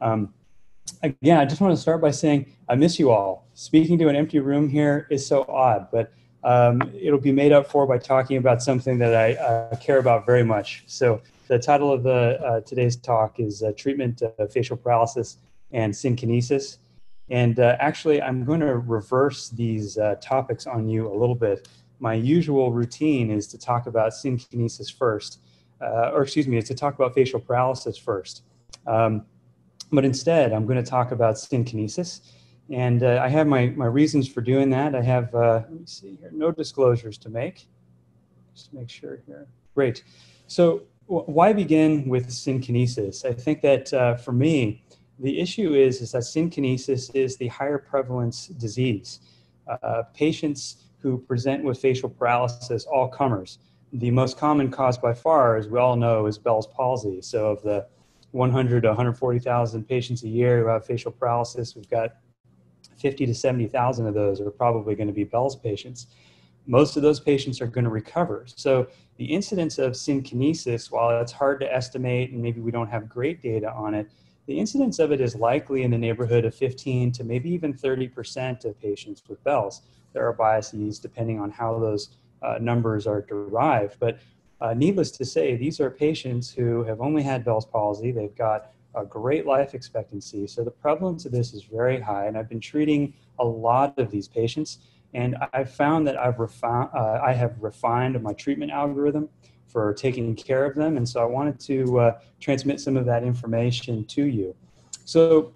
Um, again, I just want to start by saying I miss you all. Speaking to an empty room here is so odd, but um, it'll be made up for by talking about something that I uh, care about very much. So the title of the uh, today's talk is uh, treatment of facial paralysis and synkinesis. And uh, actually, I'm going to reverse these uh, topics on you a little bit. My usual routine is to talk about synkinesis first, uh, or excuse me, is to talk about facial paralysis first. Um, but instead, I'm going to talk about synkinesis. And uh, I have my, my reasons for doing that. I have, uh, let me see here, no disclosures to make. Just make sure here. Great. So, why begin with synkinesis? I think that uh, for me, the issue is, is that synkinesis is the higher prevalence disease. Uh, patients who present with facial paralysis, all comers. The most common cause by far, as we all know, is Bell's palsy. So, of the 100 to 140,000 patients a year who have facial paralysis. We've got 50 to 70,000 of those are probably going to be Bell's patients. Most of those patients are going to recover. So the incidence of synkinesis, while it's hard to estimate and maybe we don't have great data on it, the incidence of it is likely in the neighborhood of 15 to maybe even 30% of patients with Bell's. There are biases depending on how those uh, numbers are derived, but uh, needless to say, these are patients who have only had Bell's palsy. They've got a great life expectancy. So the prevalence of this is very high. And I've been treating a lot of these patients. And I've found that I've refi- uh, I have refined my treatment algorithm for taking care of them. And so I wanted to uh, transmit some of that information to you. So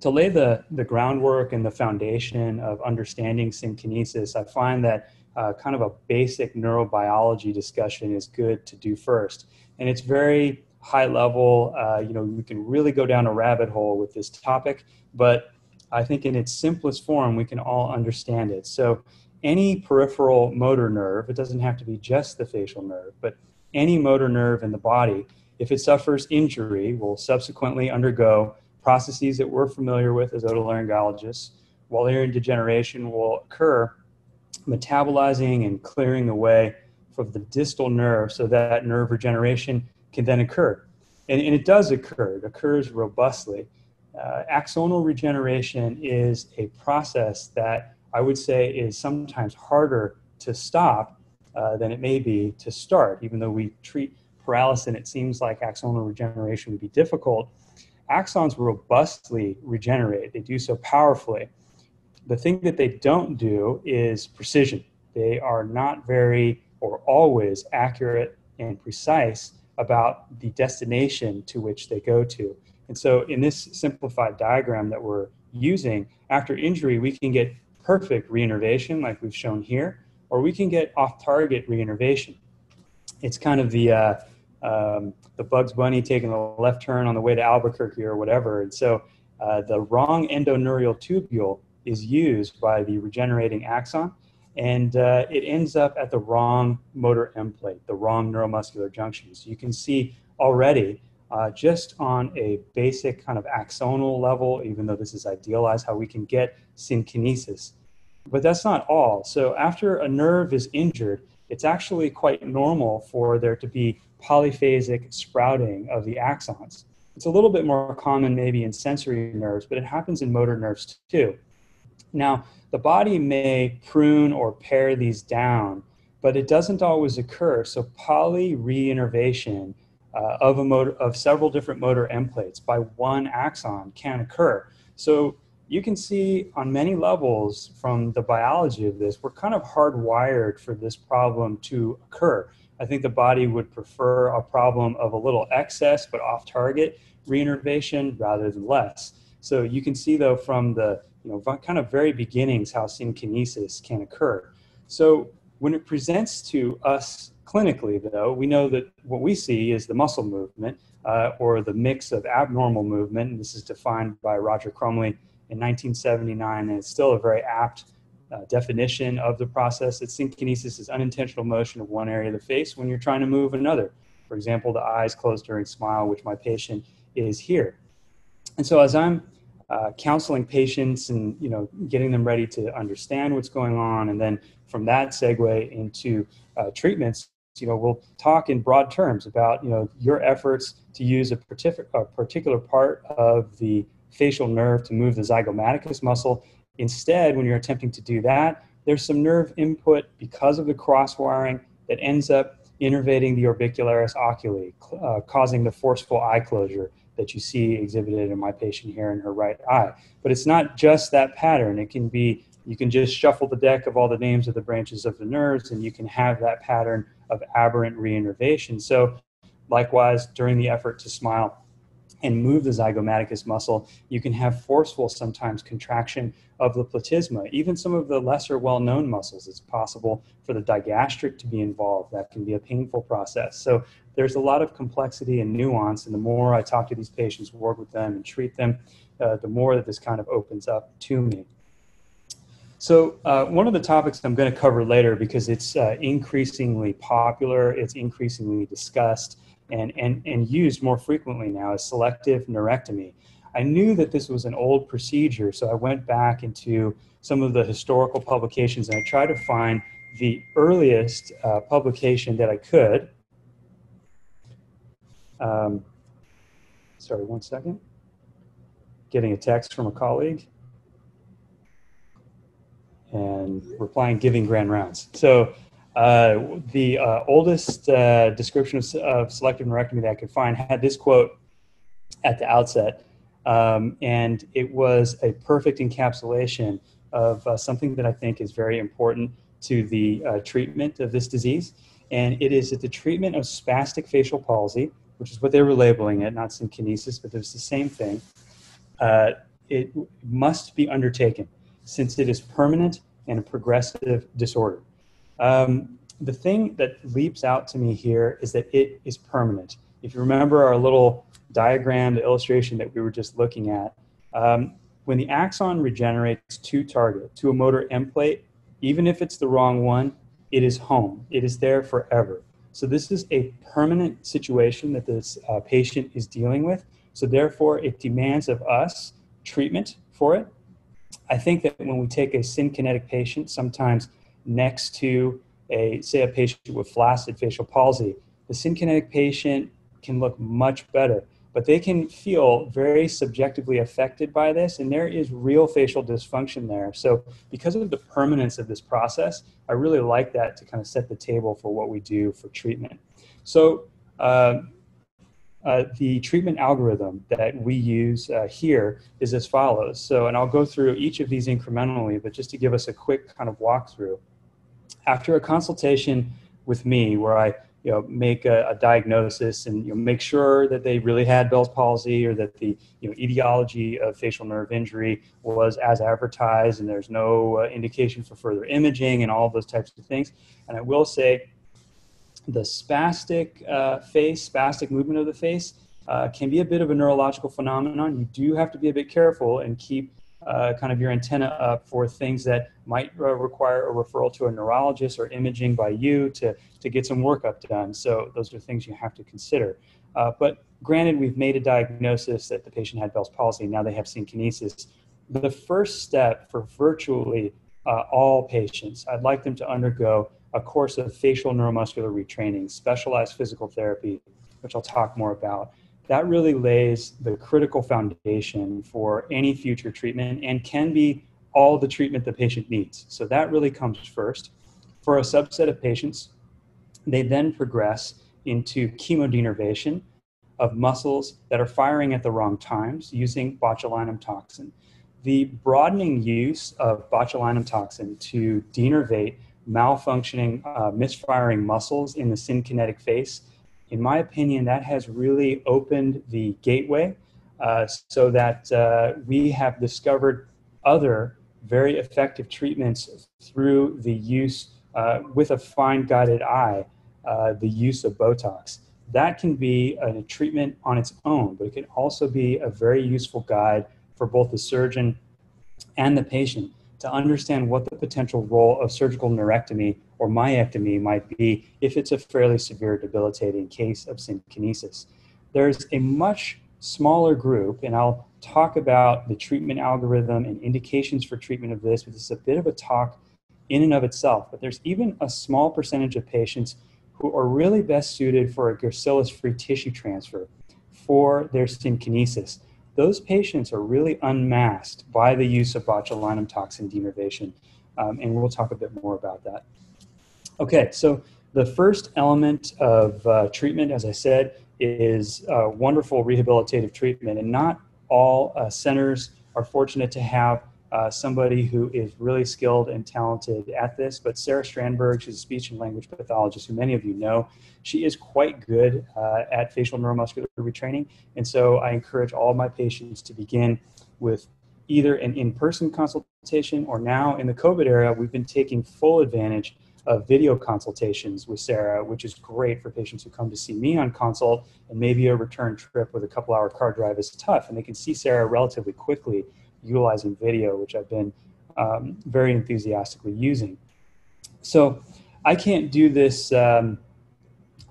to lay the, the groundwork and the foundation of understanding synkinesis, I find that uh, kind of a basic neurobiology discussion is good to do first. And it's very high level. Uh, you know, we can really go down a rabbit hole with this topic, but I think in its simplest form, we can all understand it. So, any peripheral motor nerve, it doesn't have to be just the facial nerve, but any motor nerve in the body, if it suffers injury, will subsequently undergo processes that we're familiar with as otolaryngologists. While Wallerian degeneration will occur metabolizing and clearing the way for the distal nerve so that nerve regeneration can then occur. And, and it does occur, it occurs robustly. Uh, axonal regeneration is a process that I would say is sometimes harder to stop uh, than it may be to start. Even though we treat paralysis and it seems like axonal regeneration would be difficult, axons robustly regenerate. They do so powerfully. The thing that they don't do is precision. They are not very or always accurate and precise about the destination to which they go to. And so, in this simplified diagram that we're using, after injury, we can get perfect reinnervation, like we've shown here, or we can get off target reinnervation. It's kind of the uh, um, the Bugs Bunny taking a left turn on the way to Albuquerque or whatever. And so, uh, the wrong endoneurial tubule is used by the regenerating axon, and uh, it ends up at the wrong motor end plate, the wrong neuromuscular junction. So you can see already, uh, just on a basic kind of axonal level, even though this is idealized, how we can get synkinesis. But that's not all. So after a nerve is injured, it's actually quite normal for there to be polyphasic sprouting of the axons. It's a little bit more common maybe in sensory nerves, but it happens in motor nerves too. Now, the body may prune or pare these down, but it doesn't always occur. So polyreinnervation uh, of a motor of several different motor end plates by one axon can occur. So you can see on many levels from the biology of this, we're kind of hardwired for this problem to occur. I think the body would prefer a problem of a little excess but off target reinnervation rather than less. So you can see though from the you know, kind of very beginnings how synkinesis can occur. So when it presents to us clinically, though, we know that what we see is the muscle movement uh, or the mix of abnormal movement. And this is defined by Roger Crumley in 1979, and it's still a very apt uh, definition of the process that synkinesis is unintentional motion of one area of the face when you're trying to move another. For example, the eyes closed during smile, which my patient is here. And so as I'm uh, counseling patients and you know getting them ready to understand what's going on and then from that segue into uh, treatments you know, we'll talk in broad terms about, you know, your efforts to use a, partic- a particular part of the facial nerve to move the zygomaticus muscle. Instead, when you're attempting to do that, there's some nerve input because of the cross wiring that ends up innervating the orbicularis oculi, uh, causing the forceful eye closure that you see exhibited in my patient here in her right eye. But it's not just that pattern. It can be, you can just shuffle the deck of all the names of the branches of the nerves and you can have that pattern of aberrant reinnervation. So likewise, during the effort to smile, and move the zygomaticus muscle, you can have forceful sometimes contraction of the platysma. Even some of the lesser well-known muscles, it's possible for the digastric to be involved. That can be a painful process. So there's a lot of complexity and nuance, and the more I talk to these patients, work with them, and treat them, uh, the more that this kind of opens up to me. So uh, one of the topics I'm going to cover later because it's uh, increasingly popular, it's increasingly discussed, and, and, and used more frequently now is selective neurectomy. I knew that this was an old procedure, so I went back into some of the historical publications and I tried to find the earliest uh, publication that I could. Um, sorry, one second. Getting a text from a colleague and replying, giving grand rounds. So the uh, oldest uh, description of, of, selective neurectomy that I could find had this quote at the outset, um, and it was a perfect encapsulation of uh, something that I think is very important to the uh, treatment of this disease. And it is that the treatment of spastic facial palsy, which is what they were labeling it, not synkinesis, but it's the same thing, uh, it must be undertaken since it is permanent and a progressive disorder. Um, the thing that leaps out to me here is that it is permanent. If you remember our little diagram, the illustration that we were just looking at, um, when the axon regenerates to target, to a motor end plate, even if it's the wrong one, it is home. It is there forever. So this is a permanent situation that this uh, patient is dealing with. So therefore, it demands of us treatment for it. I think that when we take a synkinetic patient, sometimes next to a, say, a patient with flaccid facial palsy, the synkinetic patient can look much better, but they can feel very subjectively affected by this, and there is real facial dysfunction there. So, because of the permanence of this process, I really like that to kind of set the table for what we do for treatment. So, uh, uh, the treatment algorithm that we use uh, here is as follows. So, and I'll go through each of these incrementally, but just to give us a quick kind of walkthrough after a consultation with me where I you know make a, a, diagnosis and you know, make sure that they really had Bell's palsy or that the you know etiology of facial nerve injury was as advertised and there's no uh, indication for further imaging and all those types of things. And I will say the spastic uh, face, spastic movement of the face uh, can be a bit of a neurological phenomenon. You do have to be a bit careful and keep uh, kind of your antenna up for things that might uh, require a referral to a neurologist or imaging by you to, to get some workup done. So those are things you have to consider. Uh, but granted, we've made a diagnosis that the patient had Bell's palsy, now they have synkinesis. The first step for virtually uh, all patients, I'd like them to undergo a course of facial neuromuscular retraining, specialized physical therapy, which I'll talk more about that really lays the critical foundation for any future treatment and can be all the treatment the patient needs. So that really comes first. For a subset of patients, they then progress into chemodenervation of muscles that are firing at the wrong times using botulinum toxin. The broadening use of botulinum toxin to denervate malfunctioning, uh, misfiring muscles in the synkinetic face in my opinion, that has really opened the gateway uh, so that uh, we have discovered other very effective treatments through the use uh, with a fine guided eye, uh, the use of Botox. That can be a treatment on its own, but it can also be a very useful guide for both the surgeon and the patient to understand what the potential role of surgical neurectomy or myectomy might be if it's a fairly severe debilitating case of synkinesis. There's a much smaller group, and I'll talk about the treatment algorithm and indications for treatment of this, but this is a bit of a talk in and of itself. But there's even a small percentage of patients who are really best suited for a gracilis-free tissue transfer for their synkinesis. Those patients are really unmasked by the use of botulinum toxin denervation, um, and we'll talk a bit more about that. Okay, so the first element of uh, treatment, as I said, is uh, wonderful rehabilitative treatment, and not all uh, centers are fortunate to have uh, somebody who is really skilled and talented at this. But Sarah Strandberg, she's a speech and language pathologist who many of you know. She is quite good uh, at facial neuromuscular retraining. And so I encourage all my patients to begin with either an in person consultation or now in the COVID era, we've been taking full advantage of video consultations with Sarah, which is great for patients who come to see me on consult and maybe a return trip with a couple hour car drive is tough. And they can see Sarah relatively quickly utilizing video, which I've been um, very enthusiastically using. So I can't do this. Um,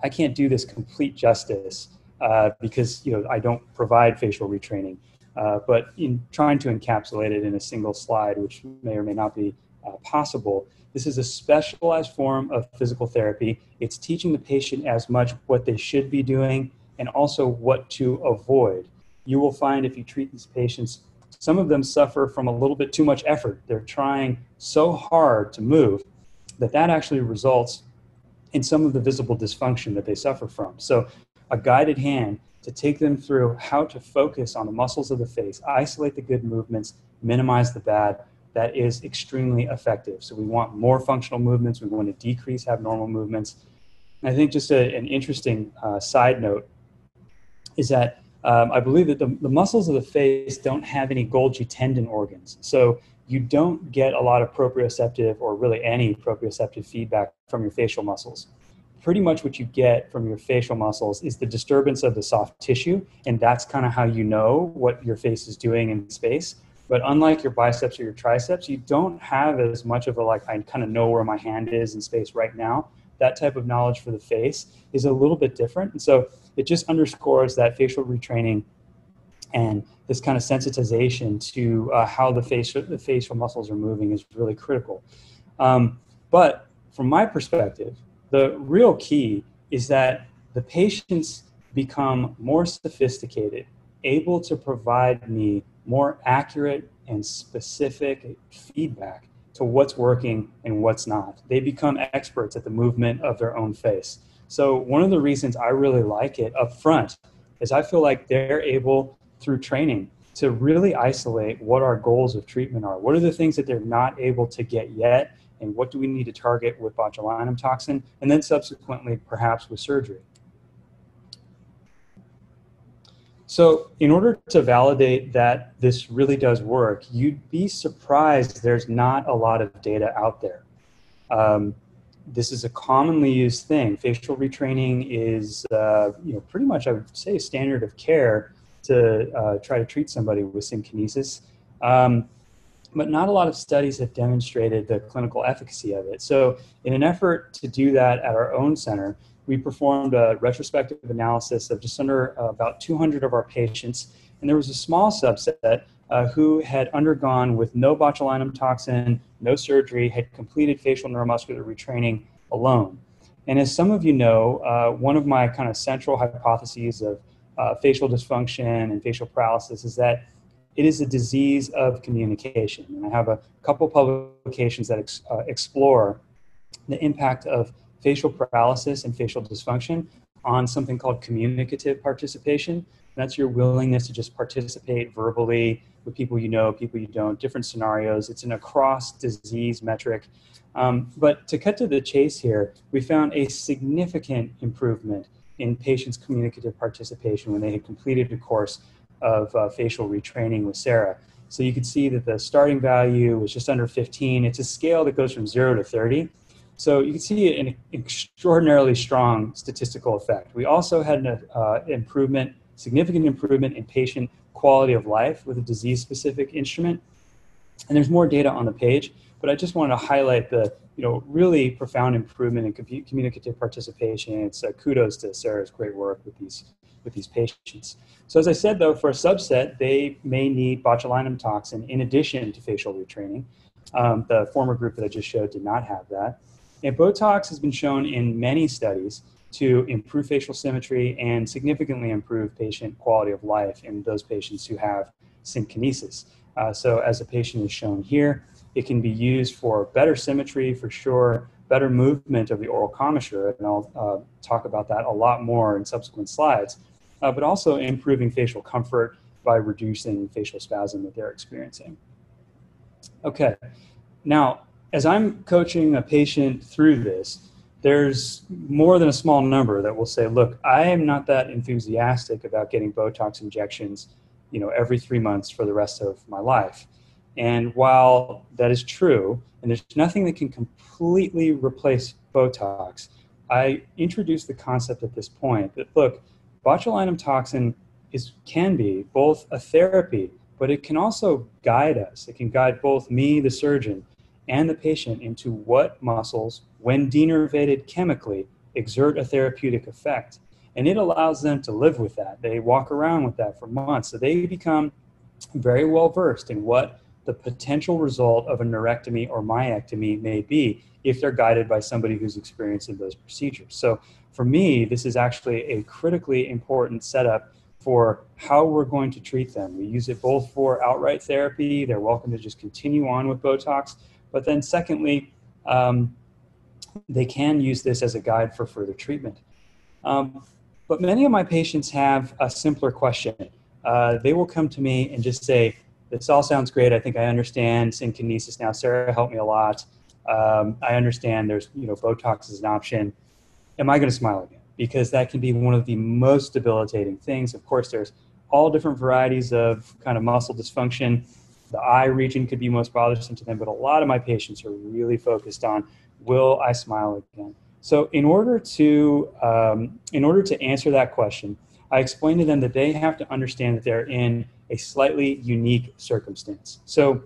I can't do this complete justice uh, because you know I don't provide facial retraining. Uh, but in trying to encapsulate it in a single slide, which may or may not be uh, possible, this is a specialized form of physical therapy. It's teaching the patient as much what they should be doing and also what to avoid. You will find if you treat these patients some of them suffer from a little bit too much effort. They're trying so hard to move that that actually results in some of the visible dysfunction that they suffer from. So, a guided hand to take them through how to focus on the muscles of the face, isolate the good movements, minimize the bad, that is extremely effective. So, we want more functional movements, we want to decrease abnormal movements. I think just a, an interesting uh, side note is that um, I believe that the, the muscles of the face don't have any Golgi tendon organs. So you don't get a lot of proprioceptive or really any proprioceptive feedback from your facial muscles. Pretty much what you get from your facial muscles is the disturbance of the soft tissue, and that's kind of how you know what your face is doing in space. But unlike your biceps or your triceps, you don't have as much of a like, I kind of know where my hand is in space right now. That type of knowledge for the face is a little bit different. And so it just underscores that facial retraining and this kind of sensitization to uh, how the facial, the facial muscles are moving is really critical. Um, but from my perspective, the real key is that the patients become more sophisticated, able to provide me more accurate and specific feedback to what's working and what's not. They become experts at the movement of their own face. So one of the reasons I really like it up front is I feel like they're able through training to really isolate what our goals of treatment are. What are the things that they're not able to get yet? And what do we need to target with botulinum toxin? And then subsequently, perhaps with surgery. So, in order to validate that this really does work, you'd be surprised there's not a lot of data out there. Um, this is a commonly used thing. Facial retraining is, uh, you know, pretty much I would say standard of care to uh, try to treat somebody with synkinesis. Um, but not a lot of studies have demonstrated the clinical efficacy of it. So, in an effort to do that at our own center, we performed a retrospective analysis of just under uh, about 200 of our patients, and there was a small subset uh, who had undergone with no botulinum toxin, no surgery, had completed facial neuromuscular retraining alone. And as some of you know, uh, one of my kind of central hypotheses of uh, facial dysfunction and facial paralysis is that it is a disease of communication. And I have a couple publications that ex- uh, explore the impact of facial paralysis and facial dysfunction on something called communicative participation. That's your willingness to just participate verbally with people you know, people you don't, different scenarios. It's an across disease metric. Um, but to cut to the chase here, we found a significant improvement in patients' communicative participation when they had completed a course of uh, facial retraining with Sarah. So you could see that the starting value was just under 15. It's a scale that goes from zero to 30. So you can see an extraordinarily strong statistical effect. We also had an uh, improvement significant improvement in patient quality of life with a disease specific instrument. And there's more data on the page, but I just wanted to highlight the you know really profound improvement in communicative participation. It's uh, kudos to Sarah's great work with these with these patients. So as I said though, for a subset, they may need botulinum toxin in addition to facial retraining. Um, the former group that I just showed did not have that. And Botox has been shown in many studies to improve facial symmetry and significantly improve patient quality of life in those patients who have synkinesis. Uh, so, as a patient is shown here, it can be used for better symmetry for sure, better movement of the oral commissure, and I'll uh, talk about that a lot more in subsequent slides, uh, but also improving facial comfort by reducing facial spasm that they're experiencing. Okay, now as I'm coaching a patient through this, there's more than a small number that will say, look, I am not that enthusiastic about getting Botox injections, you know, every three months for the rest of my life. And while that is true, and there's nothing that can completely replace Botox, I introduce the concept at this point that look, botulinum toxin is can be both a therapy, but it can also guide us. It can guide both me, the surgeon, and the patient into what muscles, when denervated chemically, exert a therapeutic effect. And it allows them to live with that. They walk around with that for months. So they become very well versed in what the potential result of a neurectomy or myectomy may be if they're guided by somebody who's experienced in those procedures. So for me, this is actually a critically important setup for how we're going to treat them. We use it both for outright therapy, they're welcome to just continue on with Botox, but then secondly, um, they can use this as a guide for further treatment. Um, but many of my patients have a simpler question. Uh, they will come to me and just say, this all sounds great. I think I understand synkinesis now. Sarah helped me a lot. Um, I understand there's, you know, Botox is an option. Am I going to smile again? Because that can be one of the most debilitating things. Of course, there's all different varieties of kind of muscle dysfunction. The eye region could be most bothersome to them, but a lot of my patients are really focused on, will I smile again? So in order to, um, in order to answer that question, I explain to them that they have to understand that they're in a slightly unique circumstance. So,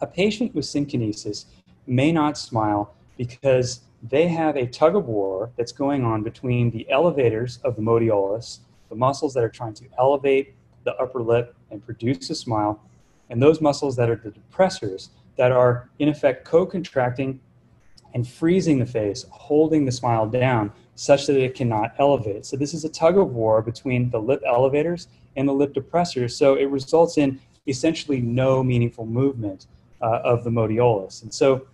a patient with synkinesis may not smile because they have a tug of war that's going on between the elevators of the modiolus, the muscles that are trying to elevate the upper lip and produce a smile, and those muscles that are the depressors that are in effect co contracting and freezing the face, holding the smile down such that it cannot elevate. So, this is a tug of war between the lip elevators and the lip depressors. So it results in essentially no meaningful movement uh, of the modiolus. And so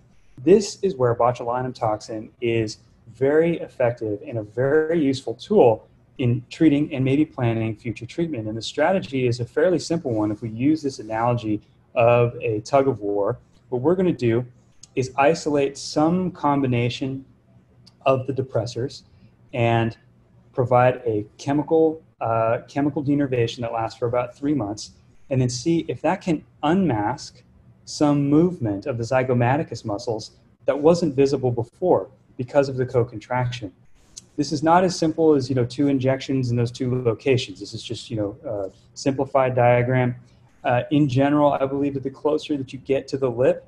this is where botulinum toxin is very effective and a very useful tool in treating and maybe planning future treatment. And the strategy is a fairly simple one. If we use this analogy of a tug of war, what we're going to do is isolate some combination of the depressors and provide a chemical uh, chemical denervation that lasts for about three months, and then see if that can unmask some movement of the zygomaticus muscles that wasn't visible before because of the co-contraction. This is not as simple as you know two injections in those two locations. This is just you know a simplified diagram. Uh, in general, I believe that the closer that you get to the lip,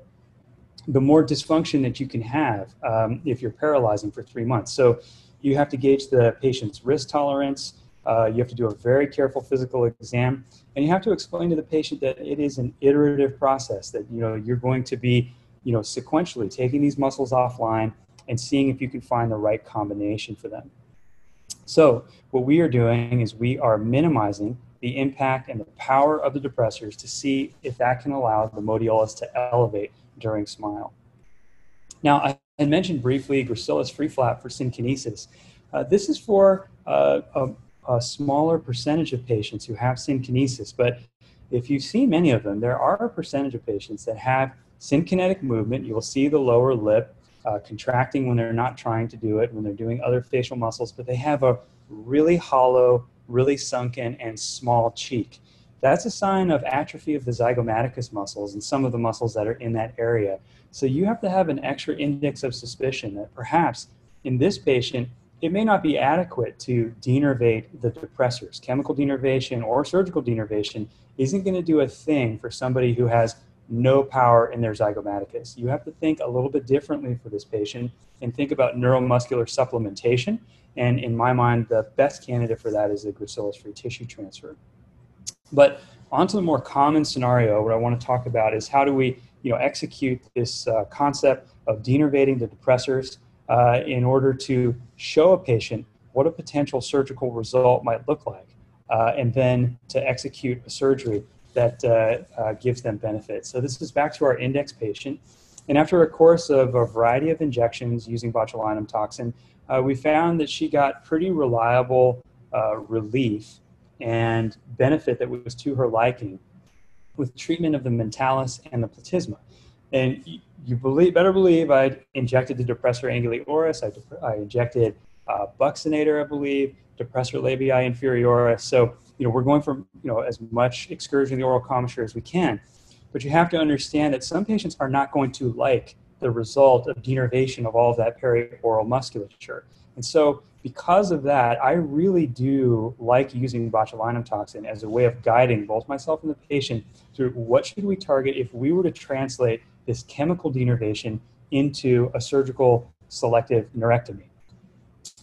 the more dysfunction that you can have um, if you're paralyzing for three months. So you have to gauge the patient's risk tolerance. Uh, you have to do a very careful physical exam, and you have to explain to the patient that it is an iterative process. That you know you're going to be, you know, sequentially taking these muscles offline and seeing if you can find the right combination for them. So what we are doing is we are minimizing the impact and the power of the depressors to see if that can allow the modiolus to elevate during smile. Now, I had mentioned briefly gracilis free flap for synkinesis. Uh, this is for uh, a, a, smaller percentage of patients who have synkinesis, but if you see many of them, there are a percentage of patients that have synkinetic movement. You will see the lower lip uh, contracting when they're not trying to do it, when they're doing other facial muscles, but they have a really hollow, really sunken, and small cheek. That's a sign of atrophy of the zygomaticus muscles and some of the muscles that are in that area. So you have to have an extra index of suspicion that perhaps in this patient, it may not be adequate to denervate the depressors. Chemical denervation or surgical denervation isn't going to do a thing for somebody who has no power in their zygomaticus. You have to think a little bit differently for this patient and think about neuromuscular supplementation. And in my mind, the best candidate for that is the gracilis free tissue transfer. But onto the more common scenario, what I want to talk about is how do we you know, execute this uh, concept of denervating the depressors uh, in order to show a patient what a potential surgical result might look like, uh, and then to execute a surgery that uh, uh, gives them benefit. So this is back to our index patient. And after a course of a variety of injections using botulinum toxin, uh, we found that she got pretty reliable relief and benefit that was to her liking with treatment of the mentalis and the platysma. And you, believe, better believe I injected the depressor anguli oris, I, I injected uh, buccinator, I believe, depressor labii inferioris. So, you know, we're going for, you know, as much excursion of the oral commissure as we can. But you have to understand that some patients are not going to like the result of denervation of all of that perioral musculature. And so, because of that, I really do like using botulinum toxin as a way of guiding both myself and the patient through what should we target if we were to translate this chemical denervation into a surgical selective neurectomy.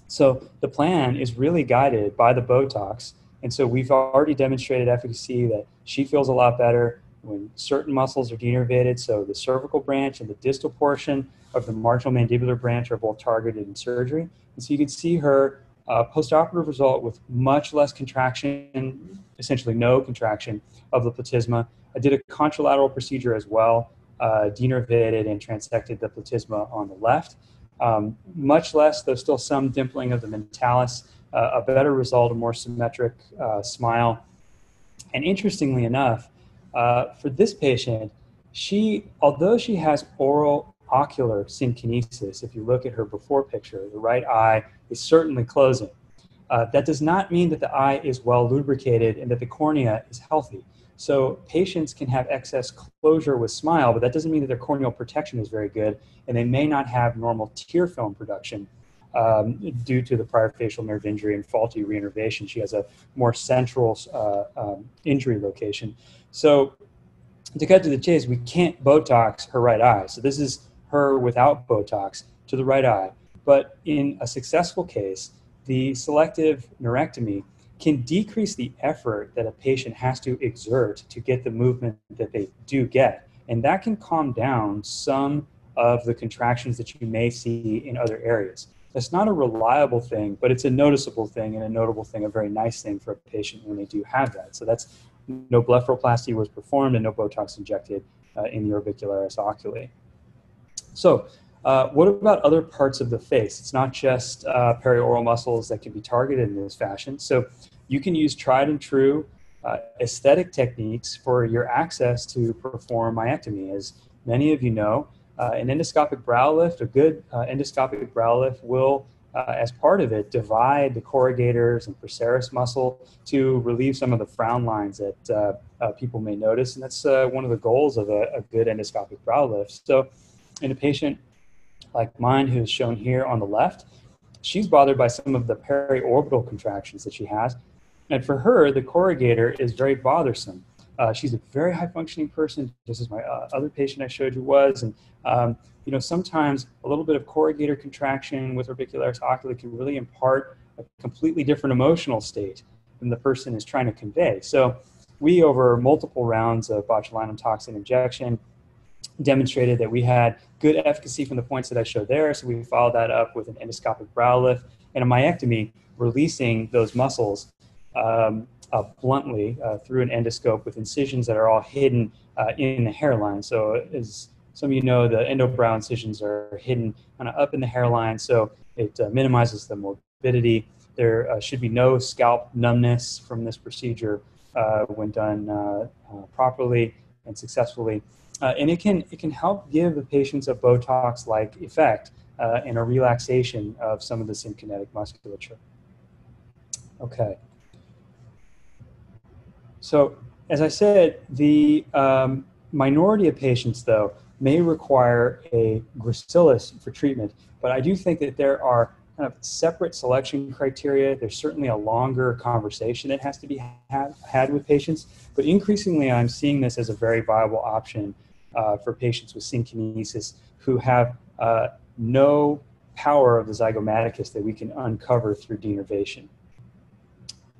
So the plan is really guided by the Botox. And so we've already demonstrated efficacy that she feels a lot better when certain muscles are denervated. So the cervical branch and the distal portion of the marginal mandibular branch are both targeted in surgery. And so you can see her uh, postoperative result with much less contraction, essentially no contraction of the platysma. I did a contralateral procedure as well, uh, denervated and transected the platysma on the left. Um, much less, though still some dimpling of the mentalis, uh, a better result, a more symmetric uh, smile. And interestingly enough, uh, for this patient, she, although she has oral ocular synkinesis, if you look at her before picture, the right eye is certainly closing. Uh, that does not mean that the eye is well lubricated and that the cornea is healthy. So patients can have excess closure with SMILE, but that doesn't mean that their corneal protection is very good, and they may not have normal tear film production um, due to the prior facial nerve injury and faulty reinnervation. She has a more central uh, um, injury location. So to cut to the chase, we can't Botox her right eye. So this is her without Botox to the right eye. But in a successful case, the selective neurectomy can decrease the effort that a patient has to exert to get the movement that they do get. And that can calm down some of the contractions that you may see in other areas. That's not a reliable thing, but it's a noticeable thing and a notable thing, a very nice thing for a patient when they do have that. So that's no blepharoplasty was performed and no Botox injected uh, in the orbicularis oculi. So uh, what about other parts of the face? It's not just uh, perioral muscles that can be targeted in this fashion. So you can use tried and true uh, aesthetic techniques for your access to perform myectomy. As many of you know, uh, an endoscopic brow lift, a good uh, endoscopic brow lift will, uh, as part of it, divide the corrugators and procerus muscle to relieve some of the frown lines that people may notice. And that's one of the goals of a, a good endoscopic brow lift. So in a patient like mine, who's shown here on the left, she's bothered by some of the periorbital contractions that she has. And for her, the corrugator is very bothersome. Uh, she's a very high functioning person, just as my uh, other patient I showed you was. And, um, you know, sometimes a little bit of corrugator contraction with orbicularis oculi can really impart a completely different emotional state than the person is trying to convey. So we, over multiple rounds of botulinum toxin injection, demonstrated that we had good efficacy from the points that I showed there. So we followed that up with an endoscopic brow lift and a myectomy, releasing those muscles um, uh, bluntly uh, through an endoscope with incisions that are all hidden uh, in the hairline. So as some of you know, the endobrow incisions are hidden kind of up in the hairline, so it uh, minimizes the morbidity. There uh, should be no scalp numbness from this procedure uh, when done properly and successfully. Uh, and it can it can help give the patients a Botox-like effect uh, and a relaxation of some of the synkinetic musculature. Okay. So as I said, the um, minority of patients, though, may require a gracilis for treatment, but I do think that there are kind of separate selection criteria. There's certainly a longer conversation that has to be had, had with patients, but increasingly I'm seeing this as a very viable option uh, for patients with synkinesis who have uh, no power of the zygomaticus that we can uncover through denervation.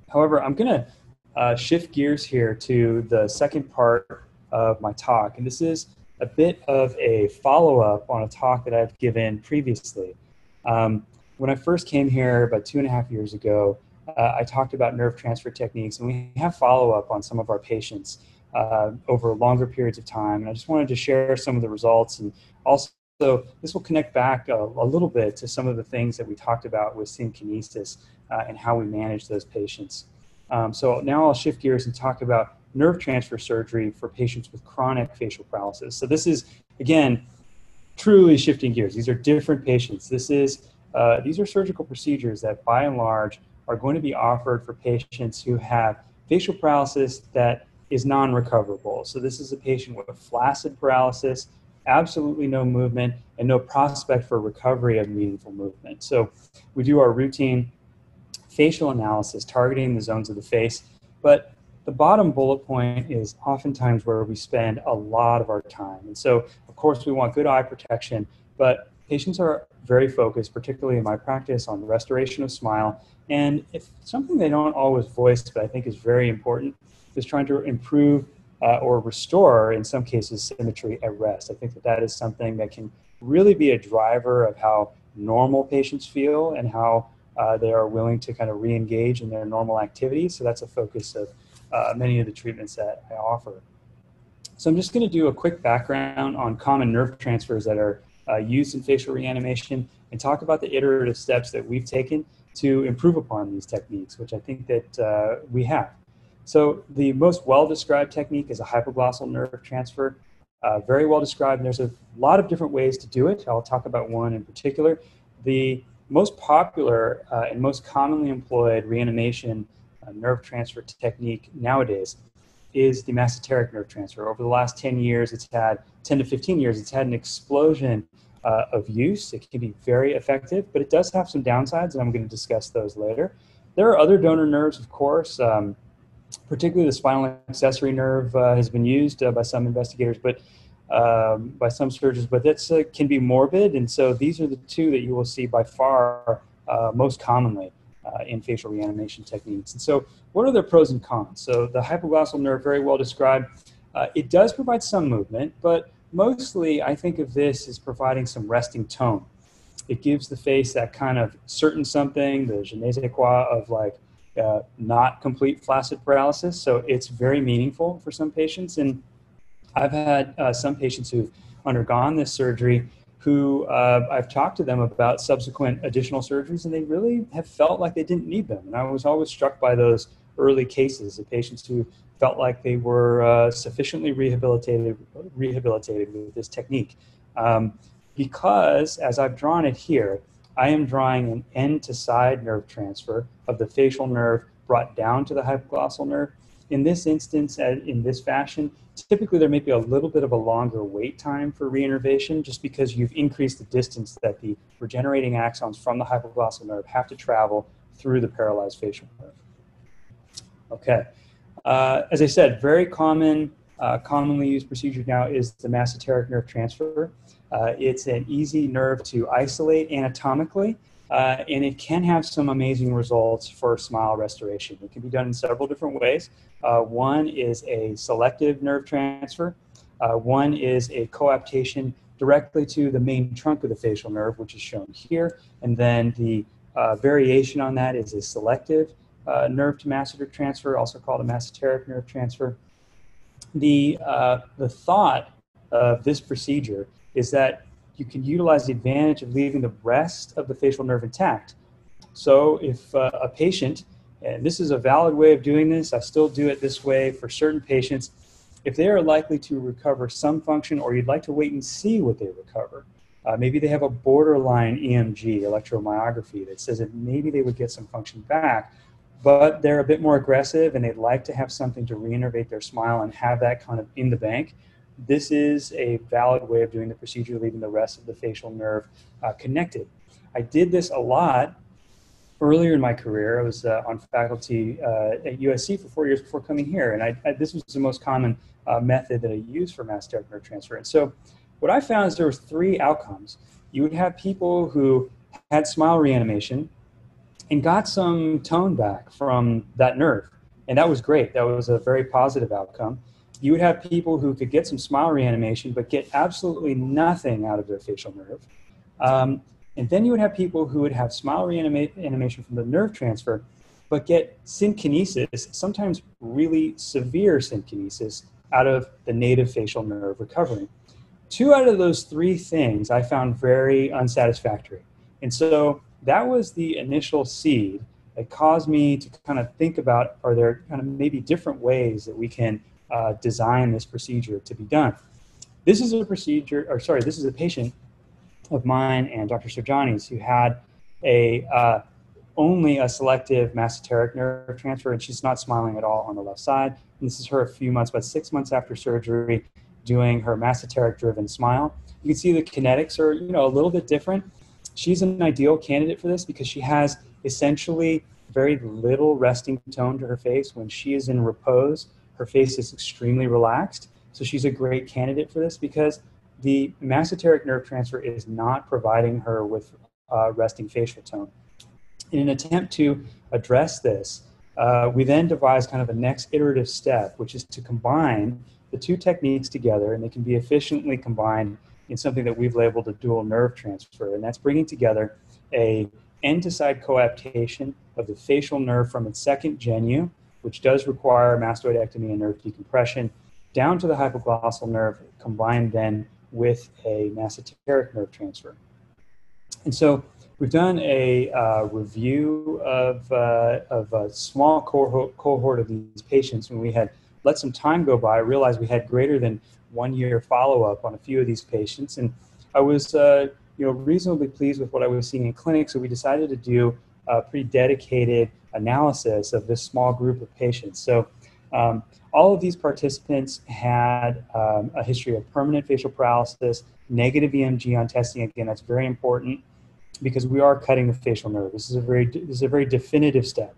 However, I'm going to uh, shift gears here to the second part of my talk, and this is a bit of a follow up on a talk that I've given previously. Um, when I first came here about two and a half years ago, uh, I talked about nerve transfer techniques, and we have follow up on some of our patients uh, over longer periods of time. And I just wanted to share some of the results, and also this will connect back a, a little bit to some of the things that we talked about with synkinesis uh, and how we manage those patients. Um, so now I'll shift gears and talk about nerve transfer surgery for patients with chronic facial paralysis. So this is again truly shifting gears. These are different patients. This is uh, these are surgical procedures that, by and large, are going to be offered for patients who have facial paralysis that is non-recoverable. So this is a patient with a flaccid paralysis, absolutely no movement, and no prospect for recovery of meaningful movement. So we do our routine facial analysis targeting the zones of the face, but the bottom bullet point is oftentimes where we spend a lot of our time. And so, of course, we want good eye protection, but patients are very focused, particularly in my practice, on restoration of smile. And if something they don't always voice, but I think is very important, is trying to improve uh, or restore, in some cases, symmetry at rest. I think that that is something that can really be a driver of how normal patients feel and how uh, they are willing to kind of re-engage in their normal activities. So that's a focus of uh, many of the treatments that I offer. So I'm just going to do a quick background on common nerve transfers that are uh, used in facial reanimation and talk about the iterative steps that we've taken to improve upon these techniques, which I think that uh, we have. So the most well-described technique is a hypoglossal nerve transfer. Uh, very well described, and there's a lot of different ways to do it. I'll talk about one in particular. The most popular uh, and most commonly employed reanimation uh, nerve transfer technique nowadays is the masseteric nerve transfer. Over the last 10 years, it's had 10 to 15 years, it's had an explosion uh, of use. It can be very effective, but it does have some downsides, and I'm going to discuss those later. There are other donor nerves, of course. Um, particularly the spinal accessory nerve uh, has been used uh, by some investigators, but um, by some surgeons, but that uh, can be morbid. And so these are the two that you will see by far uh, most commonly uh, in facial reanimation techniques. And so, what are the pros and cons? So, the hypoglossal nerve, very well described. Uh, it does provide some movement, but mostly I think of this as providing some resting tone. It gives the face that kind of certain something, the je ne sais quoi of like uh, not complete flaccid paralysis. So it's very meaningful for some patients. And I've had uh, some patients who've undergone this surgery who uh, I've talked to them about subsequent additional surgeries, and they really have felt like they didn't need them. And I was always struck by those early cases of patients who felt like they were uh, sufficiently rehabilitated, rehabilitated with this technique. Um, because, as I've drawn it here, I am drawing an end to side nerve transfer of the facial nerve brought down to the hypoglossal nerve. In this instance, in this fashion, typically there may be a little bit of a longer wait time for reinnervation just because you've increased the distance that the regenerating axons from the hypoglossal nerve have to travel through the paralyzed facial nerve. Okay. Uh, as I said, very common, uh, commonly used procedure now is the masseteric nerve transfer. Uh, it's an easy nerve to isolate anatomically, uh, and it can have some amazing results for smile restoration. It can be done in several different ways. Uh, one is a selective nerve transfer. Uh, one is a coaptation directly to the main trunk of the facial nerve, which is shown here. And then the uh, variation on that is a selective uh, nerve to masseter transfer, also called a masseteric nerve transfer. The, the thought of this procedure is that you can utilize the advantage of leaving the rest of the facial nerve intact. So if uh, a patient, and this is a valid way of doing this, I still do it this way for certain patients, if they are likely to recover some function or you'd like to wait and see what they recover, uh, maybe they have a borderline EMG, electromyography, that says that maybe they would get some function back, but they're a bit more aggressive and they'd like to have something to reinnervate their smile and have that kind of in the bank this is a valid way of doing the procedure, leaving the rest of the facial nerve uh, connected. I did this a lot earlier in my career. I was uh, on faculty uh, at USC for four years before coming here, and I, I, this was the most common uh, method that I used for masseteric nerve transfer. And so, what I found is there were three outcomes. You would have people who had smile reanimation and got some tone back from that nerve, and that was great. That was a very positive outcome you would have people who could get some smile reanimation but get absolutely nothing out of their facial nerve. Um, And then you would have people who would have smile reanimation from the nerve transfer, but get synkinesis, sometimes really severe synkinesis, out of the native facial nerve recovery. Two out of those three things I found very unsatisfactory. And so that was the initial seed that caused me to kind of think about are there kind of maybe different ways that we can uh, design this procedure to be done. This is a procedure, or sorry, this is a patient of mine and Dr. Sirjani's who had a uh, only a selective masseteric nerve transfer, and she's not smiling at all on the left side. And this is her a few months, about six months after surgery, doing her masseteric-driven smile. You can see the kinetics are, you know, a little bit different. She's an ideal candidate for this because she has essentially very little resting tone to her face. When she is in repose, her face is extremely relaxed. So she's a great candidate for this because the masseteric nerve transfer is not providing her with uh, resting facial tone. In an attempt to address this, uh, we then devised kind of a next iterative step, which is to combine the two techniques together, and they can be efficiently combined in something that we've labeled a dual nerve transfer, and that's bringing together a end-to-side coaptation of the facial nerve from its second genu, which does require mastoidectomy and nerve decompression, down to the hypoglossal nerve, combined then with a masseteric nerve transfer. And so we've done a uh, review of, uh, of a small cohort, cohort of these patients when we had let some time go by. Realized we had greater than one year follow up on a few of these patients. And I was uh, you know, reasonably pleased with what I was seeing in clinic. So we decided to do a pretty dedicated analysis of this small group of patients. So um, all of these participants had um, a history of permanent facial paralysis, negative EMG on testing. Again, that's very important because we are cutting the facial nerve. This is a very, this is a very definitive step.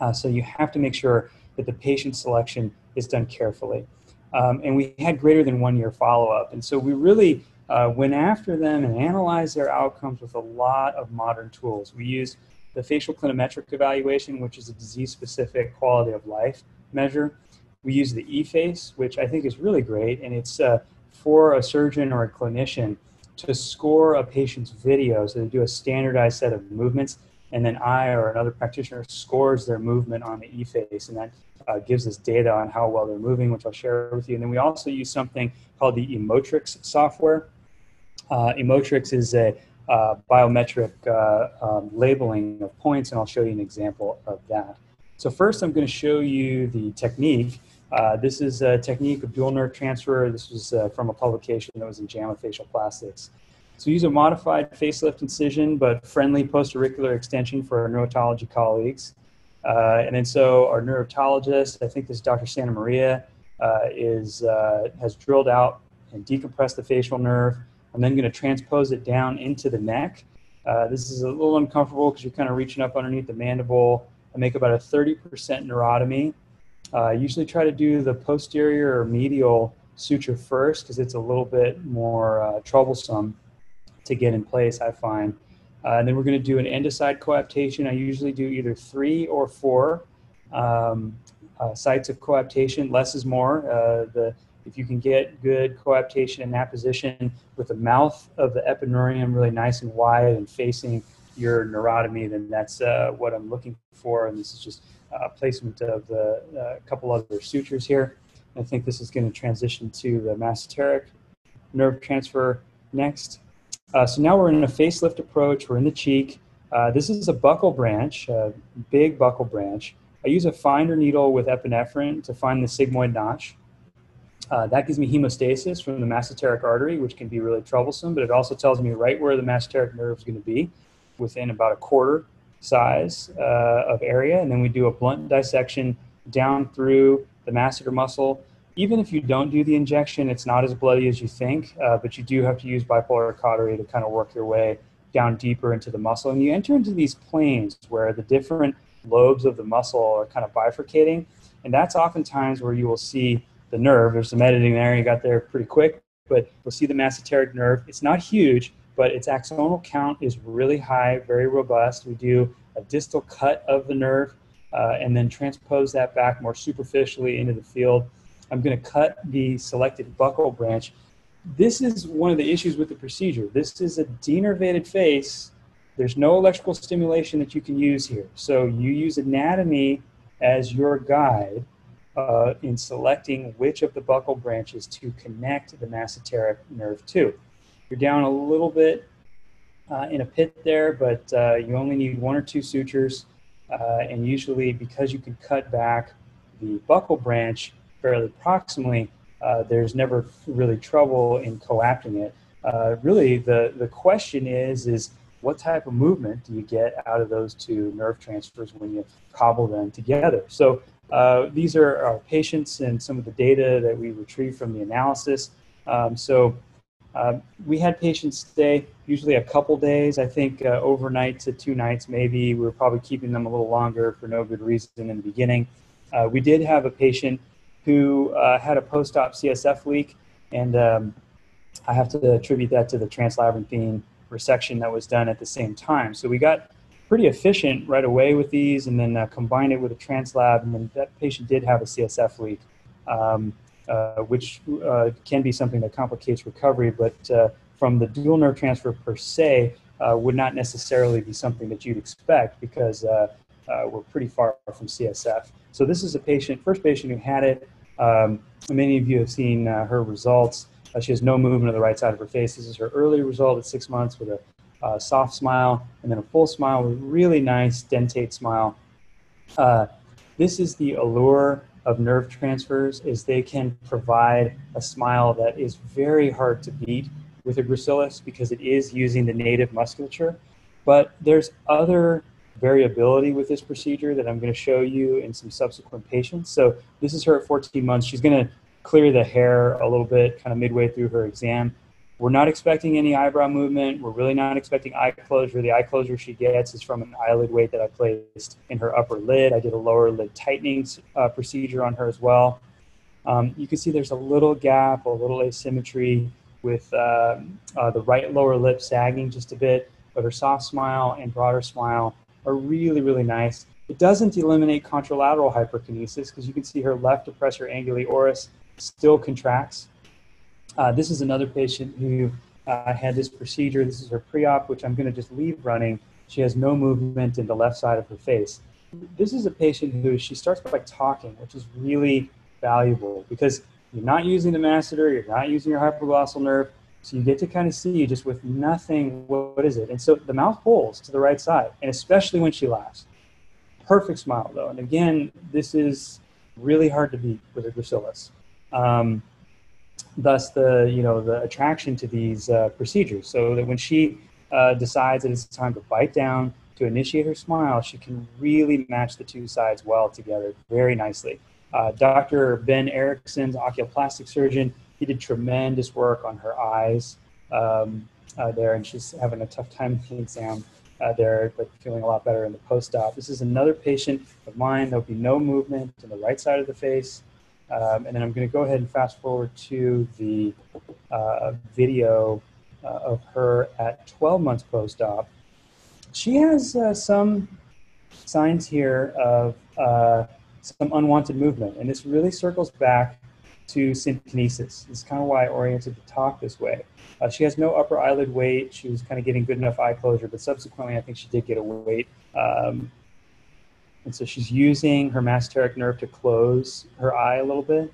Uh, so you have to make sure that the patient selection is done carefully. Um, and we had greater than one year follow-up. And so we really uh, went after them and analyzed their outcomes with a lot of modern tools. We used the facial clinimetric evaluation, which is a disease-specific quality of life measure. We use the eFace, which I think is really great, and it's uh, for a surgeon or a clinician to score a patient's video. So they do a standardized set of movements, and then I or another practitioner scores their movement on the eFace, and that uh, gives us data on how well they're moving, which I'll share with you. And then we also use something called the Emotrics software. Uh, Emotrics is a uh, biometric uh, um, labeling of points, and I'll show you an example of that. So first, I'm going to show you the technique. Uh, this is a technique of dual nerve transfer. This was uh, from a publication that was in JAMA Facial Plastics. So use a modified facelift incision, but friendly post-auricular extension for our neurotology colleagues. Uh, and then so our neurotologist, I think this is Dr. Santa Maria, uh, is, has drilled out and decompressed the facial nerve. I'm then going to transpose it down into the neck. Uh, this is a little uncomfortable because you're kind of reaching up underneath the mandible. I make about a 30% neurotomy. Uh, I usually try to do the posterior or medial suture first because it's a little bit more uh, troublesome to get in place, I find. Uh, and then we're going to do an end-to-side coaptation. I usually do either three or four um, uh, sites of coaptation. Less is more. Uh, the if you can get good coaptation in that position with the mouth of the epineurium really nice and wide and facing your neurotomy, then that's uh, what I'm looking for. And this is just a placement of the uh, couple other sutures here. I think this is going to transition to the masseteric nerve transfer next. Uh, so now we're in a facelift approach. We're in the cheek. Uh, this is a buccal branch, a big buccal branch. I use a finder needle with epinephrine to find the sigmoid notch. Uh, that gives me hemostasis from the masseteric artery, which can be really troublesome, but it also tells me right where the masseteric nerve is going to be within about a quarter size uh, of area. And then we do a blunt dissection down through the masseter muscle even if you don't do the injection, it's not as bloody as you think, uh, but you do have to use bipolar cautery to kind of work your way down deeper into the muscle. And you enter into these planes where the different lobes of the muscle are kind of bifurcating. And that's oftentimes where you will see the nerve. There's some editing there, you got there pretty quick, but you'll see the masseteric nerve. It's not huge, but its axonal count is really high, very robust. We do a distal cut of the nerve uh, and then transpose that back more superficially into the field I'm going to cut the selected buccal branch this is one of the issues with the procedure. This is a denervated face. There's no electrical stimulation that you can use here. So you use anatomy as your guide uh, in selecting which of the buccal branches to connect the masseteric nerve to. You're down a little bit uh, in a pit there, but uh, you only need one or two sutures. Uh, and usually, because you can cut back the buccal branch fairly proximally, uh, there's never really trouble in coapting it. Uh, really, the, the question is, is what type of movement do you get out of those two nerve transfers when you cobble them together? So uh, these are our patients and some of the data that we retrieved from the analysis. Um, so uh, we had patients stay usually a couple days, I think uh, overnight to two nights maybe. We were probably keeping them a little longer for no good reason in the beginning. Uh, we did have a patient who uh, had a post-op CSF leak, and um, I have to attribute that to the translabyrinthine resection that was done at the same time. So we got pretty efficient right away with these, and then uh, combined it with a translab, and then that patient did have a CSF leak. Um, uh, which uh, can be something that complicates recovery, but uh, from the dual nerve transfer per se uh, would not necessarily be something that you'd expect because uh, we're pretty far from CSF. So this is a patient, first patient who had it. Um, many of you have seen her results. she has no movement of the right side of her face. This is her early result at six months with a uh, soft smile, and then a full smile with really nice dentate smile. Uh, this is the allure of nerve transfers is they can provide a smile that is very hard to beat with a gracilis because it is using the native musculature. But there's other variability with this procedure that I'm going to show you in some subsequent patients. So this is her at 14 months. She's going to clear the hair a little bit kind of midway through her exam. We're not expecting any eyebrow movement. We're really not expecting eye closure. The eye closure she gets is from an eyelid weight that I placed in her upper lid. I did a lower lid tightening uh, procedure on her as well. Um, you can see there's a little gap, a little asymmetry with uh, uh, the right lower lip sagging just a bit, but her soft smile and broader smile are really, really nice. It doesn't eliminate contralateral hyperkinesis because you can see her left depressor anguli oris still contracts uh, this is another patient who uh, had this procedure. This is her pre-op, which I'm going to just leave running. She has no movement in the left side of her face. This is a patient who she starts by talking, which is really valuable because you're not using the masseter, you're not using your hypoglossal nerve, so you get to kind of see just with nothing, what, is it? And so the mouth pulls to the right side, and especially when she laughs. Perfect smile though, and again, this is really hard to beat with a gracilis. Um, thus the you know the attraction to these uh, procedures. So that when she uh, decides that it's time to bite down to initiate her smile she can really match the two sides well together very nicely. Uh, dr ben erickson's oculoplastic surgeon he did tremendous work on her eyes um, uh, there and she's having a tough time in the exam uh, there but feeling a lot better in the post-op. This is another patient of mine. There'll be no movement in the right side of the face um, and then I'm going to go ahead and fast forward to the uh, video uh, of her at 12 months post-op. She has uh, some signs here of uh, some unwanted movement, and this really circles back to synkinesis. This is kind of why I oriented the talk this way. Uh, she has no upper eyelid weight. She was kind of getting good enough eye closure, but subsequently I think she did get a weight. Um, and so she's using her masseteric nerve to close her eye a little bit.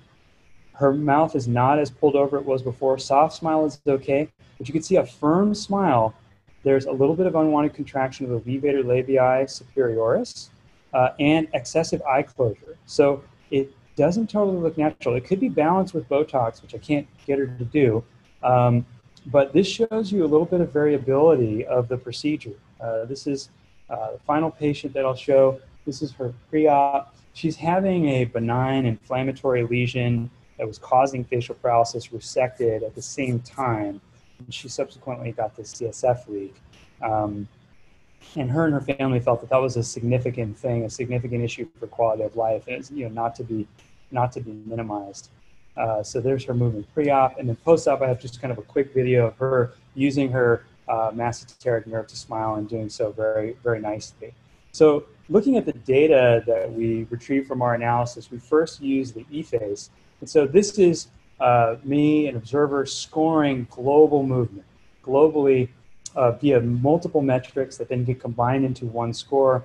Her mouth is not as pulled over it was before. Soft smile is okay, but you can see a firm smile. There's a little bit of unwanted contraction of the levator labii superioris uh, and excessive eye closure. So it doesn't totally look natural. It could be balanced with Botox, which I can't get her to do. Um, but this shows you a little bit of variability of the procedure. Uh, this is uh, the final patient that I'll show. This is her pre-op. She's having a benign inflammatory lesion that was causing facial paralysis resected at the same time. She subsequently got this CSF leak. Um, and her and her family felt that that was a significant thing, a significant issue for quality of life, and you know not to be not to be minimized. Uh, so there's her moving pre-op, and then post-op. I have just kind of a quick video of her using her uh, masseteric nerve to smile and doing so very very nicely. So looking at the data that we retrieve from our analysis, we first use the eFace. And so this is uh, me, an observer, scoring global movement globally uh, via multiple metrics that then get combined into one score.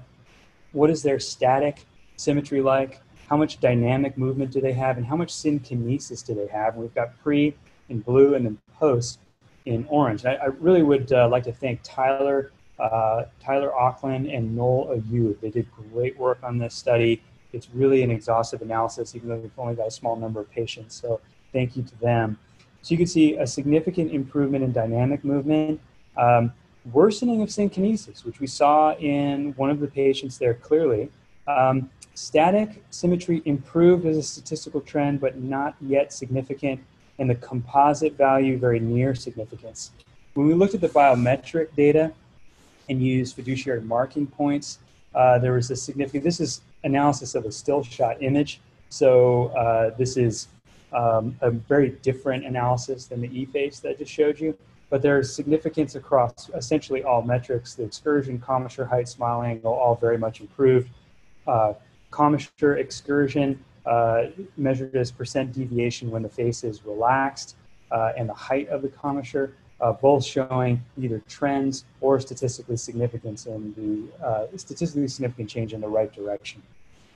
What is their static symmetry like? How much dynamic movement do they have? And how much synkinesis do they have? And we've got pre in blue and then post in orange. I, I, really would uh, like to thank Tyler, uh, Tyler Okland and Noel Ayoub. They did great work on this study. It's really an exhaustive analysis, even though we've only got a small number of patients. So thank you to them. So you can see a significant improvement in dynamic movement, um, worsening of synkinesis, which we saw in one of the patients there clearly. Um, static symmetry improved as a statistical trend, but not yet significant, and the composite value very near significance. When we looked at the biometric data and used fiduciary marking points, uh, there was a significant, this is analysis of a still shot image. So uh, this is um, a very different analysis than the e-face that I just showed you, but there's significance across essentially all metrics. The excursion, commissure height, smile angle, all very much improved. Uh, commissure excursion uh, measured as percent deviation when the face is relaxed, uh, and the height of the commissure, uh, both showing either trends or statistically significance in the uh, statistically significant change in the right direction.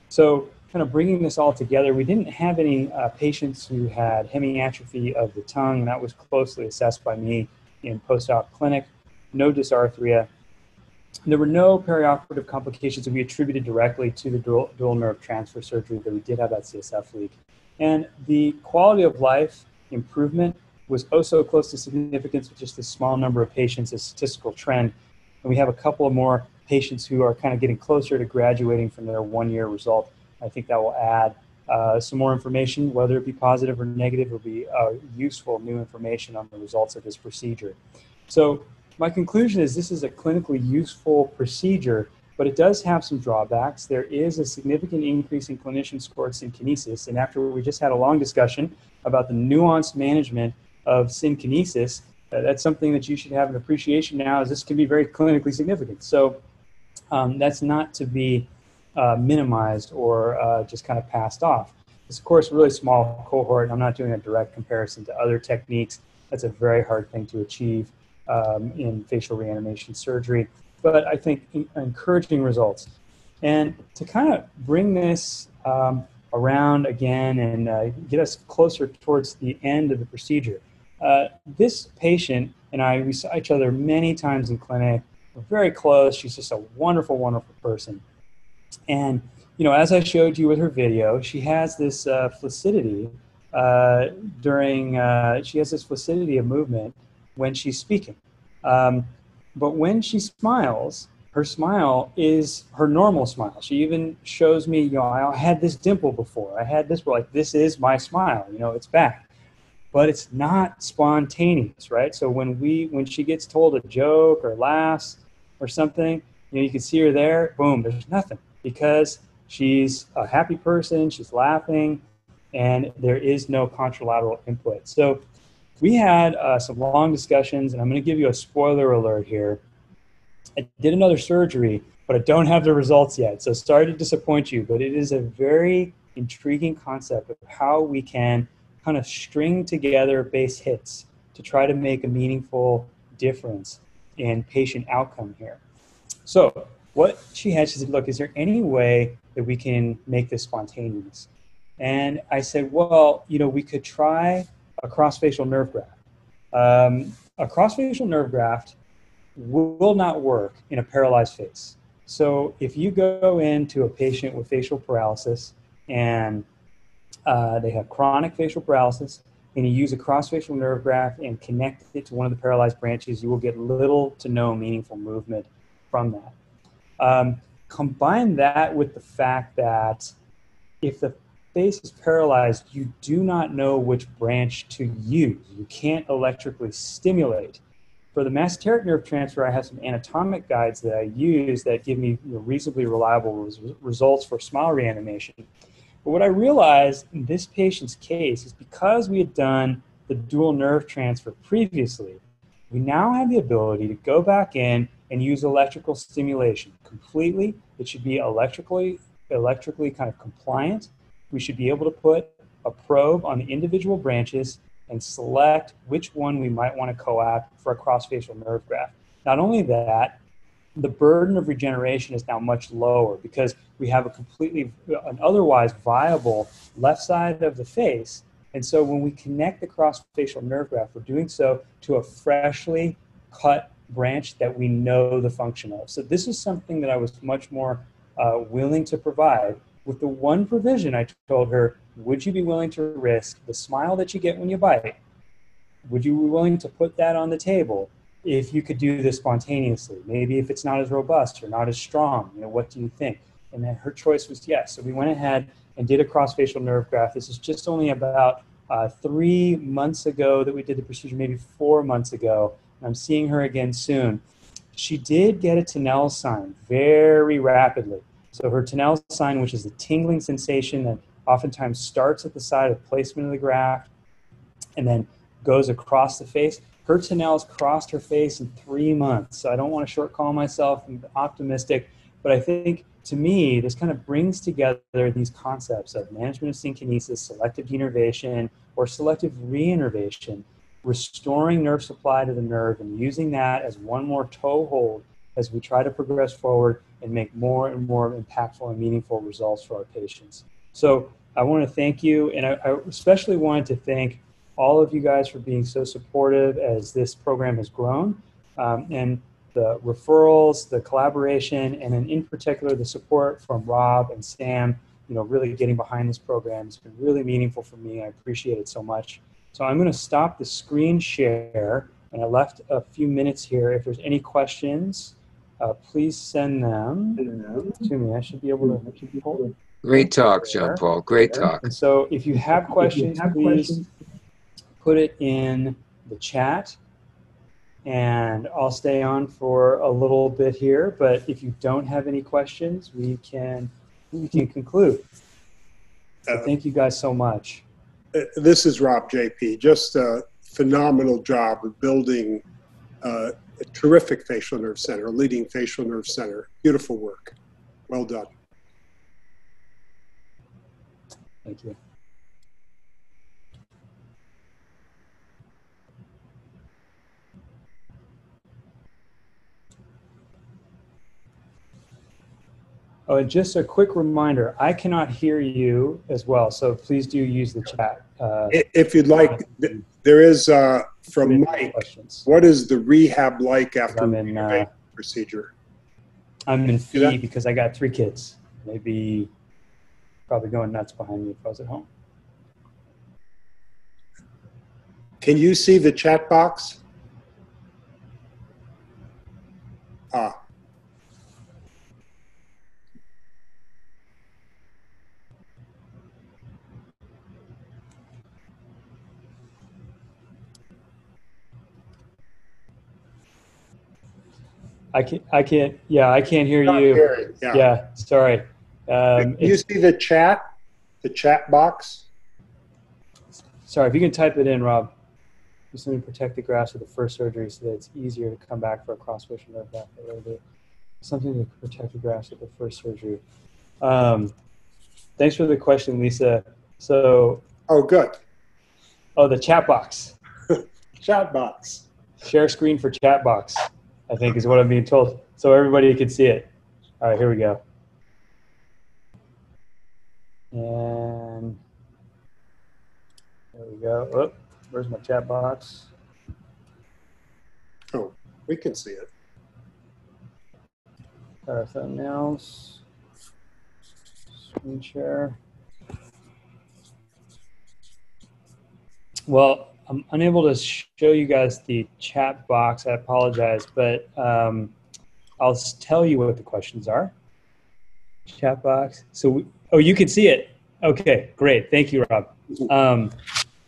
So kind of bringing this all together, we didn't have any uh, patients who had hemiatrophy of the tongue, and that was closely assessed by me in post-op clinic. No dysarthria. There were no perioperative complications that we attributed directly to the dual, dual nerve transfer surgery, but we did have that CSF leak. And the quality of life improvement was also close to significance with just a small number of patients, a statistical trend. And we have a couple of more patients who are kind of getting closer to graduating from their one year result. I think that will add uh, some more information, whether it be positive or negative, will be uh, useful new information on the results of this procedure. So my conclusion is this is a clinically useful procedure, but it does have some drawbacks. There is a significant increase in clinician scores synkinesis, and after we just had a long discussion about the nuanced management of synkinesis, uh, that's something that you should have an appreciation now, as this can be very clinically significant. So um, that's not to be uh, minimized or uh, just kind of passed off. It's, of course, a really small cohort. I'm not doing a direct comparison to other techniques. That's a very hard thing to achieve um, in facial reanimation surgery, but I think encouraging results. And to kind of bring this um, around again and uh, get us closer towards the end of the procedure, uh, this patient and I, we saw each other many times in clinic. We're very close. She's just a wonderful, wonderful person. And, you know, as I showed you with her video, she has this uh, flaccidity uh, during, uh, she has this flaccidity of movement when she's speaking. Um, but when she smiles, her smile is her normal smile. She even shows me, you know, I had this dimple before. I had this, like, this is my smile, you know, it's back. But it's not spontaneous, right? So when we, when she gets told a joke or laughs or something, you know, you can see her there, boom, there's nothing because she's a happy person, she's laughing, and there is no contralateral input. So we had uh, some long discussions, and I'm going to give you a spoiler alert here. I did another surgery, but I don't have the results yet. So sorry to disappoint you, but it is a very intriguing concept of how we can kind of string together base hits to try to make a meaningful difference in patient outcome here. So what she had, she said, look, is there any way that we can make this spontaneous? And I said, well, you know, we could try a cross-facial nerve graft. Um, a cross-facial nerve graft will not work in a paralyzed face. So if you go into a patient with facial paralysis and uh, they have chronic facial paralysis, and you use a cross-facial nerve graft and connect it to one of the paralyzed branches, you will get little to no meaningful movement from that. Um, combine that with the fact that if the face is paralyzed, you do not know which branch to use. You can't electrically stimulate. For the masseteric nerve transfer, I have some anatomic guides that I use that give me reasonably reliable res- results for smile reanimation. But what I realized in this patient's case is because we had done the dual nerve transfer previously, we now have the ability to go back in and use electrical stimulation completely. It should be electrically electrically kind of compliant. We should be able to put a probe on the individual branches and select which one we might want to coapt for a cross-facial nerve graft. Not only that, the burden of regeneration is now much lower because we have a completely, an otherwise viable left side of the face. And so when we connect the cross-facial nerve graft, we're doing so to a freshly cut branch that we know the function of. So this is something that I was much more uh, willing to provide with the one provision I told her, would you be willing to risk the smile that you get when you bite? Would you be willing to put that on the table if you could do this spontaneously? Maybe if it's not as robust or not as strong, you know, what do you think? And then her choice was yes. So we went ahead and did a cross-facial nerve graft. This is just only about uh, three months ago that we did the procedure, maybe four months ago. I'm seeing her again soon. She did get a Tinel sign very rapidly. So her Tinel sign, which is a tingling sensation that oftentimes starts at the side of placement of the graft and then goes across the face. Her Tinel's crossed her face in three months. So I don't want to short call myself. I'm optimistic, but I think to me, this kind of brings together these concepts of management of synkinesis, selective denervation, or selective reinnervation, restoring nerve supply to the nerve and using that as one more toe hold as we try to progress forward and make more and more impactful and meaningful results for our patients. So I want to thank you, and I, I especially wanted to thank all of you guys for being so supportive as this program has grown. Um, and the referrals, the collaboration, and then in particular the support from Rob and Sam, you know, really getting behind this program. It's been really meaningful for me. I appreciate it so much. So I'm going to stop the screen share, and I left a few minutes here. If there's any questions, uh, please send them to me. I should be able to. Great talk, John Paul. Great talk. And so if you have questions, have please put it in the chat and I'll stay on for a little bit here. But if you don't have any questions, we can we can conclude. So thank you guys so much. Uh, this is Rob JP. Just a phenomenal job of building uh, a terrific facial nerve center, a leading facial nerve center. Beautiful work. Well done. Thank you. Oh, and just a quick reminder, I cannot hear you as well, so please do use the chat. Uh, if you'd like, there is uh, from Mike. Questions. What is the rehab like after I'm in, uh, procedure? I'm in fee because I got three kids. Maybe probably going nuts behind me if I was at home. Can you see the chat box? Ah. I can't. I can't. Yeah, I can't hear Not you. Hearing, yeah. yeah. sorry. Um, you see the chat, the chat box. Sorry, if you can type it in, Rob. Just let me protect the grafts of the first surgery so that it's easier to come back for a cross-facial nerve graft Something to protect the grafts of the first surgery. Um, thanks for the question, Lisa. So. Oh, good. Oh, the chat box. chat box. Share screen for chat box. I think is what I'm being told. So everybody can see it. All right, here we go. And there we go. Oh, where's my chat box? Oh, we can see it. Got our thumbnails. Screen share. Well, I'm unable to show you guys the chat box. I apologize, but um, I'll tell you what the questions are. Chat box. So, we, oh, you can see it. Okay, great. Thank you, Rob. Um,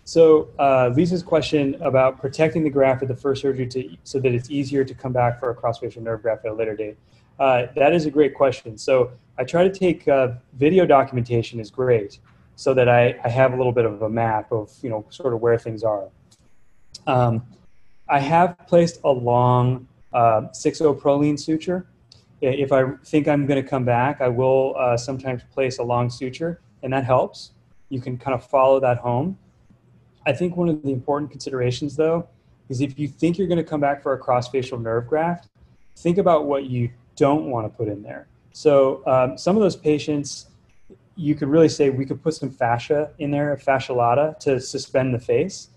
so uh, Lisa's question about protecting the graft at the first surgery to, so that it's easier to come back for a cross-facial nerve graft at a later date. Uh, that is a great question. So I try to take uh, video documentation is great so that I, I have a little bit of a map of, you know, sort of where things are. Um, I have placed a long uh, 6-0 Prolene suture. If I think I'm going to come back, I will uh, sometimes place a long suture, and that helps. you can kind of follow that home. I think one of the important considerations, though, is if you think you're going to come back for a cross-facial nerve graft, think about what you don't want to put in there. So um, some of those patients, you could really say we could put some fascia in there, fascia lata, to suspend the face.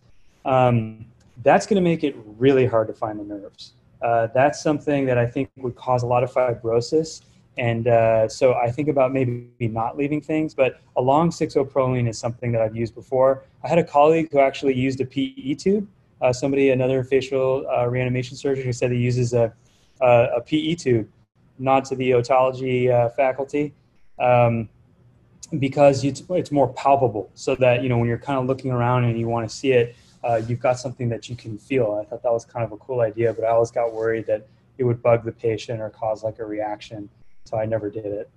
Um, that's going to make it really hard to find the nerves. Uh, that's something that I think would cause a lot of fibrosis. And uh, so I think about maybe not leaving things, but a long 6-O-Prolene is something that I've used before. I had a colleague who actually used a PE tube. Uh, somebody, another facial uh, reanimation surgeon, who said he uses a, a, a PE tube, not to the otology uh, faculty, um, because it's, it's more palpable. So that you know when you're kind of looking around and you want to see it, uh, you've got something that you can feel. I thought that was kind of a cool idea, but I always got worried that it would bug the patient or cause like a reaction. So I never did it.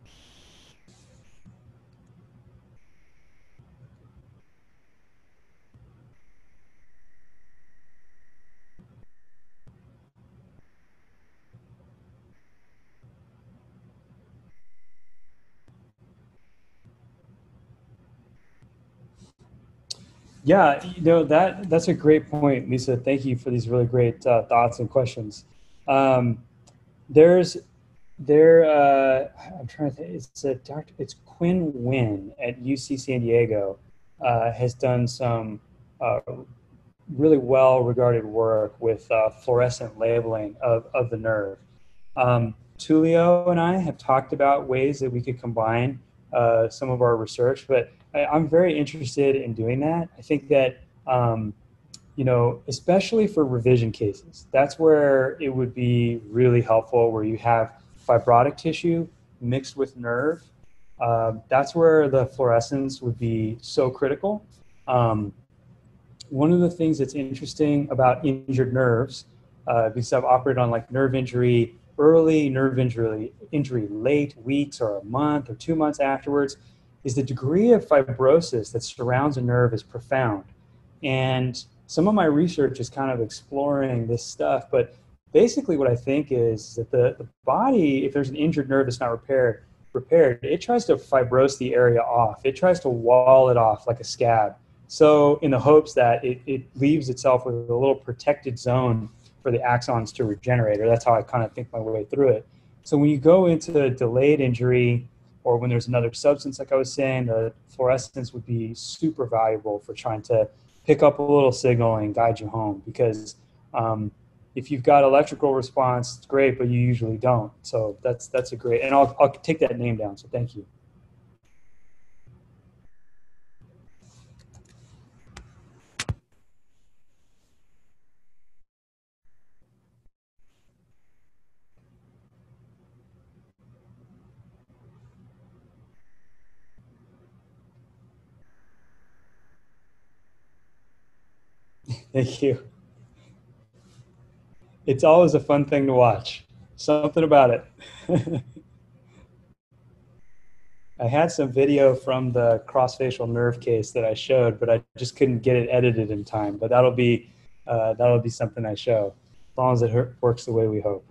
Yeah, you know that that's a great point, Lisa. Thank you for these really great uh, thoughts and questions. Um, there's there. Uh, I'm trying to think. It's a doctor. It's Quyen Nguyen at UC San Diego uh, has done some uh, really well regarded work with uh, fluorescent labeling of of the nerve. Um, Tulio and I have talked about ways that we could combine uh, some of our research, but I, am very interested in doing that. I think that, um, you know, especially for revision cases, that's where it would be really helpful where you have fibrotic tissue mixed with nerve. Uh, that's where the fluorescence would be so critical. Um, one of the things that's interesting about injured nerves, uh, because I've operated on like nerve injury early, nerve injury, injury late, weeks or a month or two months afterwards, is the degree of fibrosis that surrounds a nerve is profound. And some of my research is kind of exploring this stuff, but basically what I think is that the, the body, if there's an injured nerve that's not repaired, repaired, it tries to fibrose the area off. It tries to wall it off like a scab. So in the hopes that it, it leaves itself with a little protected zone for the axons to regenerate, or that's how I kind of think my way through it. So when you go into delayed injury, or when there's another substance, like I was saying, the fluorescence would be super valuable for trying to pick up a little signal and guide you home. Because um, if you've got electrical response, it's great, but you usually don't. So that's that's a great, and I'll I'll take that name down. So thank you. Thank you. It's always a fun thing to watch. Something about it. I had some video from the cross-facial nerve case that I showed, but I just couldn't get it edited in time. But that'll be uh, that'll be something I show, as long as it works the way we hope.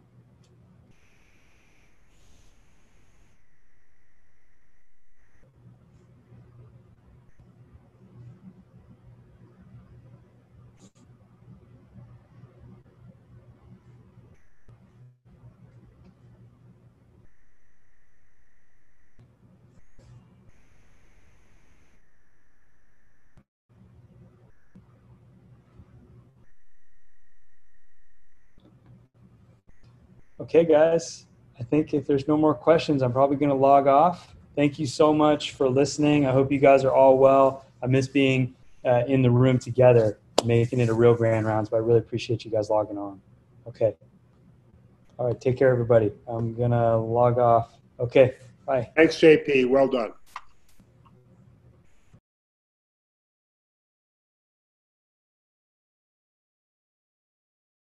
Okay, guys, I think if there's no more questions, I'm probably going to log off. Thank you so much for listening. I hope you guys are all well. I miss being uh, in the room together, making it a real grand rounds, but I really appreciate you guys logging on. Okay. All right, take care, everybody. I'm going to log off. Okay, bye. Thanks, JP. Well done.